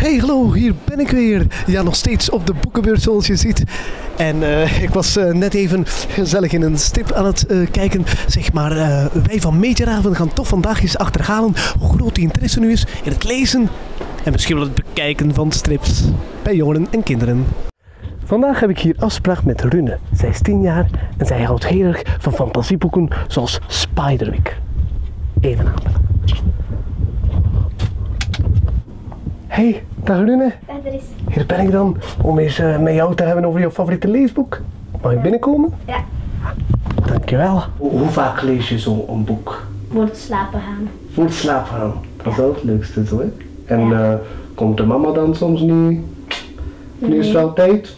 Hallo, hier ben ik weer. Ja, nog steeds op de boekenbeurs zoals je ziet. En eh, ik was eh, net even gezellig in een stip aan het eh, kijken. Zeg maar, wij van Mediaraven gaan toch vandaag eens achterhalen hoe groot die interesse nu is in het lezen. En misschien wel het bekijken van strips bij jongeren en kinderen. Vandaag heb ik hier afspraak met Rune. Zij is 10 jaar en zij houdt heel erg van fantasieboeken zoals Spiderwick. Even aanbellen. Hey, dag Rune. Is. Hier ben ik dan om eens eh, met jou te hebben over je favoriete leesboek. Mag ik binnenkomen? Ja. Dankjewel. Hoe, hoe vaak lees je zo'n boek? Voor het slapen gaan. Voor het slapen gaan. Dat is wel het leukste zo, hè? En Ja. eh, komt de mama dan soms niet? Nu is het wel tijd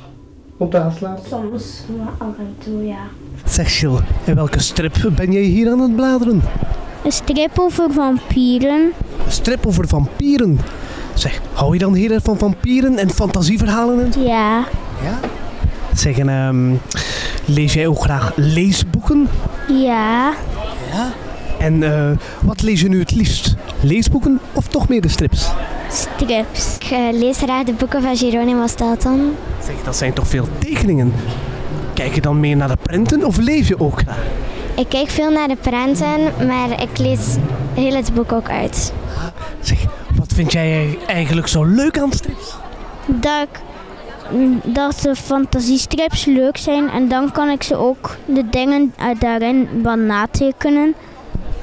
om te gaan slapen. Soms, maar af en toe, ja. Zeg Jill, in welke strip ben jij hier aan het bladeren? Een strip over vampieren. Een strip over vampieren. Zeg, hou je dan heel erg van vampieren en fantasieverhalen? en- Ja. Ja. Zeg, en, ehm, lees jij ook graag leesboeken? Ja. Ja. En eh, wat lees je nu het liefst? Leesboeken of toch meer de strips? Strips. Ik eh, lees graag de boeken van Geronimo Stelton. Zeg, dat zijn toch veel tekeningen? Kijk je dan meer naar de prenten of lees je ook graag? Ik kijk veel naar de prenten, maar ik lees heel het boek ook uit. Zeg, wat vind jij eigenlijk zo leuk aan strips? Dat, ik, mm, dat de fantasiestrips leuk zijn en dan kan ik ze ook de dingen uit daarin wat natekenen.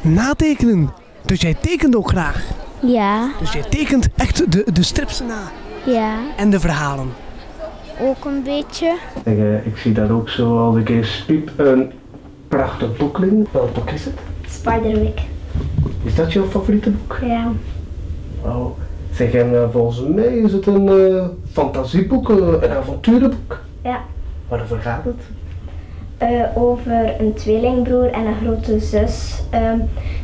Natekenen. Dus jij tekent ook graag. Ja, Dus jij tekent echt de, de strips na. ja, En de verhalen. ook een beetje. Zeg, eh, ik zie daar ook zo als ik eens piep een prachtig boek liggen. Welk boek is het? Spiderwick. Is dat jouw favoriete boek? Ja. Oh, zeg, en eh, volgens mij is het een eh, fantasieboek, eh, een avonturenboek. Ja. Waarover gaat het? Over een tweelingbroer en een grote zus. ehm,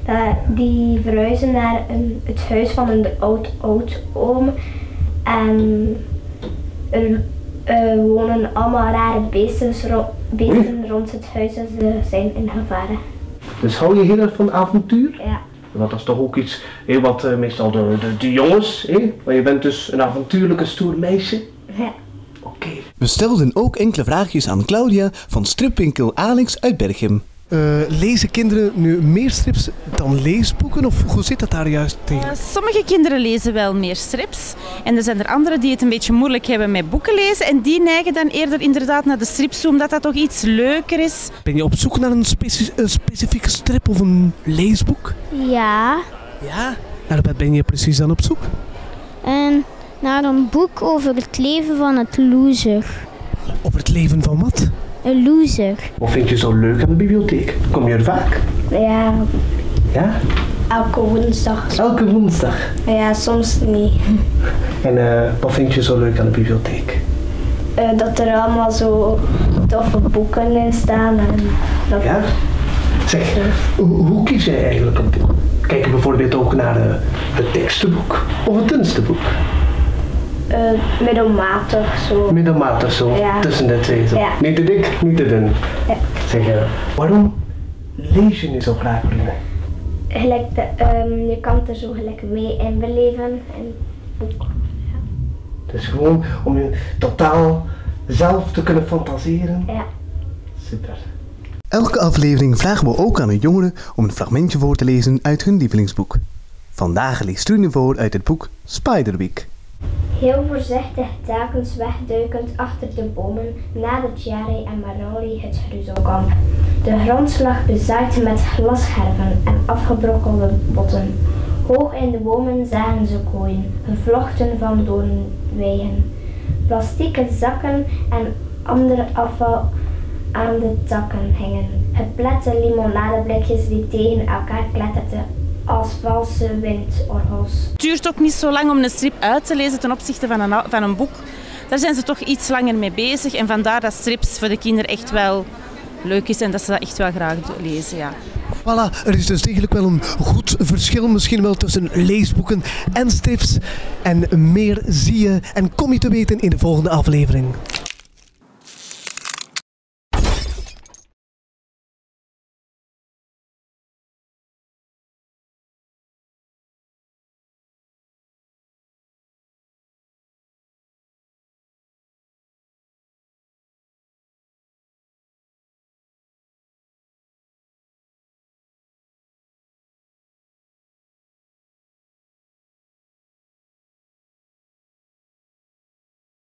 dat, die verhuizen naar een, het huis van een oud-oud-oom. En er wonen allemaal rare beesten, ro- beesten rond het huis en ze zijn in gevaren. Dus hou je heel erg van avontuur? Ja. Want dat is toch ook iets, heel wat eh, meestal de, de, de jongens, hè? maar je bent dus een avontuurlijke stoer meisje. ja. Oké. We stelden ook enkele vraagjes aan Claudia van stripwinkel Alex uit Berchem. Eh, lezen kinderen nu meer strips dan leesboeken of hoe zit dat daar juist tegen? Eh, Sommige kinderen lezen wel meer strips. En er zijn er anderen die het een beetje moeilijk hebben met boeken lezen. En die neigen dan eerder inderdaad naar de strips toe, omdat dat toch iets leuker is. Ben je op zoek naar een, speci- een specifieke strip of een leesboek? Ja, Ja. Naar wat ben je precies dan op zoek? en naar een boek over het leven van het loser. Over het leven van wat? Een loser. Wat vind je zo leuk aan de bibliotheek? Kom je er vaak? Ja, Ja? elke woensdag. Elke woensdag. Ja, soms niet. En eh, wat vind je zo leuk aan de bibliotheek? Eh, dat er allemaal zo toffe boeken in staan. En dat Ja? Zeg, hoe, hoe kies jij eigenlijk een boek? Kijk je bijvoorbeeld ook naar eh, het tekstenboek of het kunstenboek? Eh, middelmatig zo. Middelmatig zo, Ja. tussen de twee zo. Ja. Niet te dik, niet te dun. Ja. Zeg, eh, waarom lees je nu zo graag, Rune? Gelijk de, ehm, je kan er zo gelijk mee in beleven. En boek. Dus gewoon om je totaal zelf te kunnen fantaseren. Ja. Super. Elke aflevering vragen we ook aan een jongere om een fragmentje voor te lezen uit hun lievelingsboek. Vandaag leest Rune voor uit het boek Spiderwick. Heel voorzichtig telkens wegduikend achter de bomen nadert Jari en Maroli het gruzelkamp. De grond lag bezaaid met glasscherven en afgebrokkelde botten. Hoog in de bomen zagen ze kooien, gevlochten van doornwegen. Plastieke zakken en ander afval aan de takken hingen. Geplette limonadeblikjes die tegen elkaar kletterden als valse windorgels. Het duurt ook niet zo lang om een strip uit te lezen ten opzichte van een, van een boek. Daar zijn ze toch iets langer mee bezig. En vandaar dat strips voor de kinderen echt wel leuk is en dat ze dat echt wel graag lezen. Ja. Voilà, er is dus degelijk wel een goed verschil misschien wel tussen leesboeken en strips. En meer zie je en kom je te weten in de volgende aflevering.